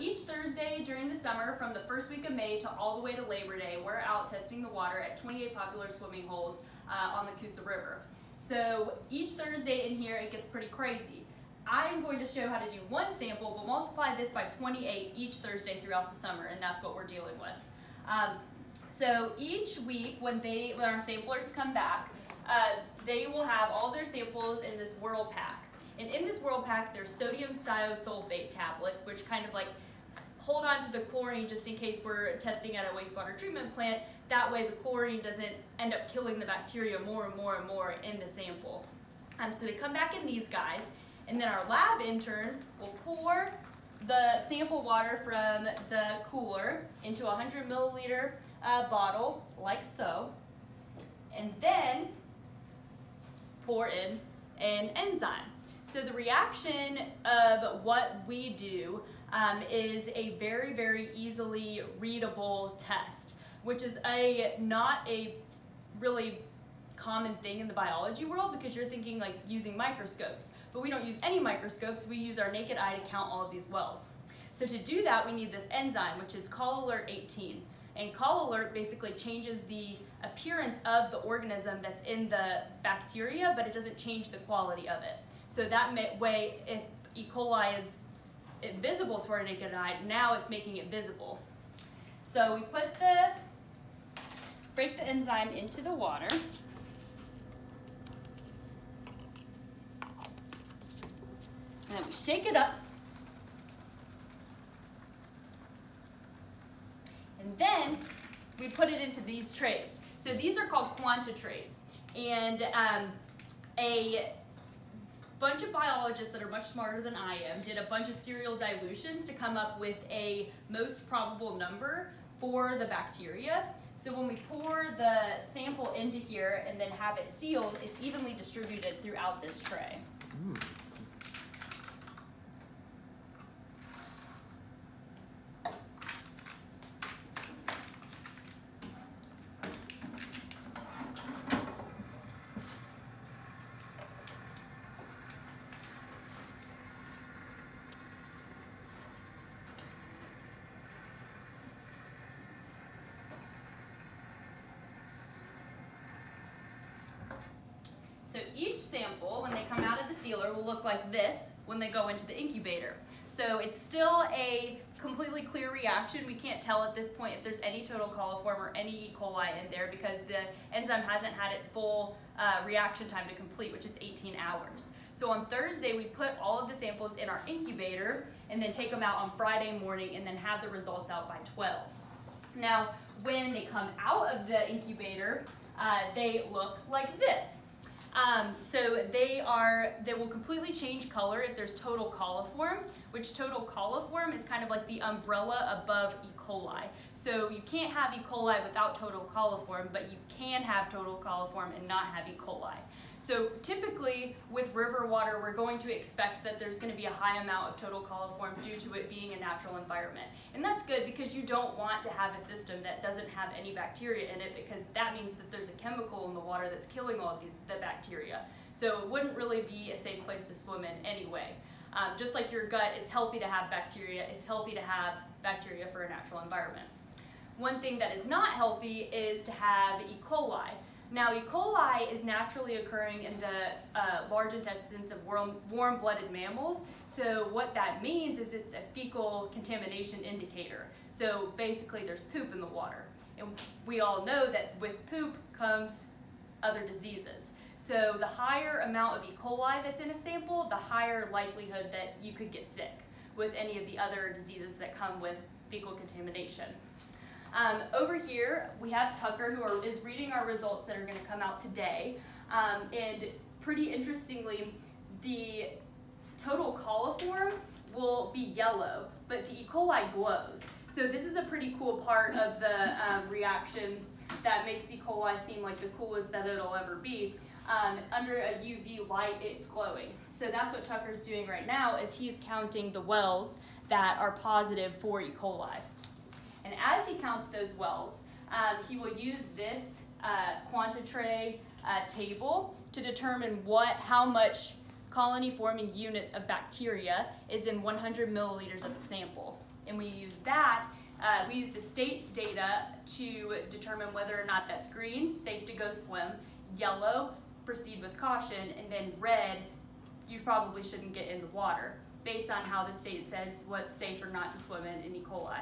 Each Thursday during the summer, from the first week of May to all the way to Labor Day, we're out testing the water at 28 popular swimming holes uh, on the Coosa River. So each Thursday in here, it gets pretty crazy. I'm going to show how to do one sample, but multiply this by 28 each Thursday throughout the summer, and that's what we're dealing with. Um, so each week, when they when our samplers come back, uh, they will have all their samples in this Whirl-Pak. And in this Whirl-Pak, there's sodium thiosulfate tablets, which kind of like hold on to the chlorine just in case we're testing at a wastewater treatment plant. That way the chlorine doesn't end up killing the bacteria more and more and more in the sample. Um, so they come back in these guys, and then our lab intern will pour the sample water from the cooler into a 100 milliliter uh, bottle, like so, and then pour in an enzyme. So the reaction of what we do um, is a very, very easily readable test, which is a not a really common thing in the biology world because you're thinking like using microscopes. But we don't use any microscopes, we use our naked eye to count all of these wells. So to do that, we need this enzyme, which is Colilert 18. And Colilert basically changes the appearance of the organism that's in the bacteria, but it doesn't change the quality of it. So that way, if E. coli is invisible to our naked eye, now it's making it visible. So we put the, break the enzyme into the water. And then we shake it up. And then we put it into these trays. So these are called QuantiTrays. And um, a bunch of biologists that are much smarter than I am did a bunch of serial dilutions to come up with a most probable number for the bacteria. So when we pour the sample into here and then have it sealed, it's evenly distributed throughout this tray. Mm. So each sample, when they come out of the sealer, will look like this when they go into the incubator. So it's still a completely clear reaction. We can't tell at this point if there's any total coliform or any E. coli in there because the enzyme hasn't had its full uh, reaction time to complete, which is 18 hours. So on Thursday, we put all of the samples in our incubator and then take them out on Friday morning and then have the results out by 12. Now, when they come out of the incubator, uh, they look like this. Um, so they are, they will completely change color if there's total coliform, which total coliform is kind of like the umbrella above E. coli. So you can't have E. coli without total coliform, but you can have total coliform and not have E. coli. So typically with river water, we're going to expect that there's going to be a high amount of total coliform due to it being a natural environment. And that's good because you don't want to have a system that doesn't have any bacteria in it because that means that there's a chemical in the water that's killing all these, the bacteria. So it wouldn't really be a safe place to swim in anyway. Um, just like your gut, it's healthy to have bacteria. It's healthy to have bacteria for a natural environment. One thing that is not healthy is to have E. coli. Now, E. coli is naturally occurring in the uh, large intestines of warm-blooded mammals. So what that means is it's a fecal contamination indicator. So basically there's poop in the water. And we all know that with poop comes other diseases. So the higher amount of E. coli that's in a sample, the higher likelihood that you could get sick with any of the other diseases that come with fecal contamination. Um, over here, we have Tucker who are, is reading our results that are going to come out today. Um, and pretty interestingly, the total coliform will be yellow, but the E. coli glows. So this is a pretty cool part of the um, reaction that makes E. coli seem like the coolest that it'll ever be. Um, under a UV light, it's glowing. So that's what Tucker's doing right now is he's counting the wells that are positive for E. coli. Counts those wells, um, he will use this uh, QuantiTray uh, table to determine what, how much colony forming units of bacteria is in 100 milliliters of the sample. and we use that. Uh, we use the state's data to determine whether or not that's green, safe to go swim, yellow, proceed with caution, and then red, you probably shouldn't get in the water based on how the state says what's safe or not to swim in in E. coli.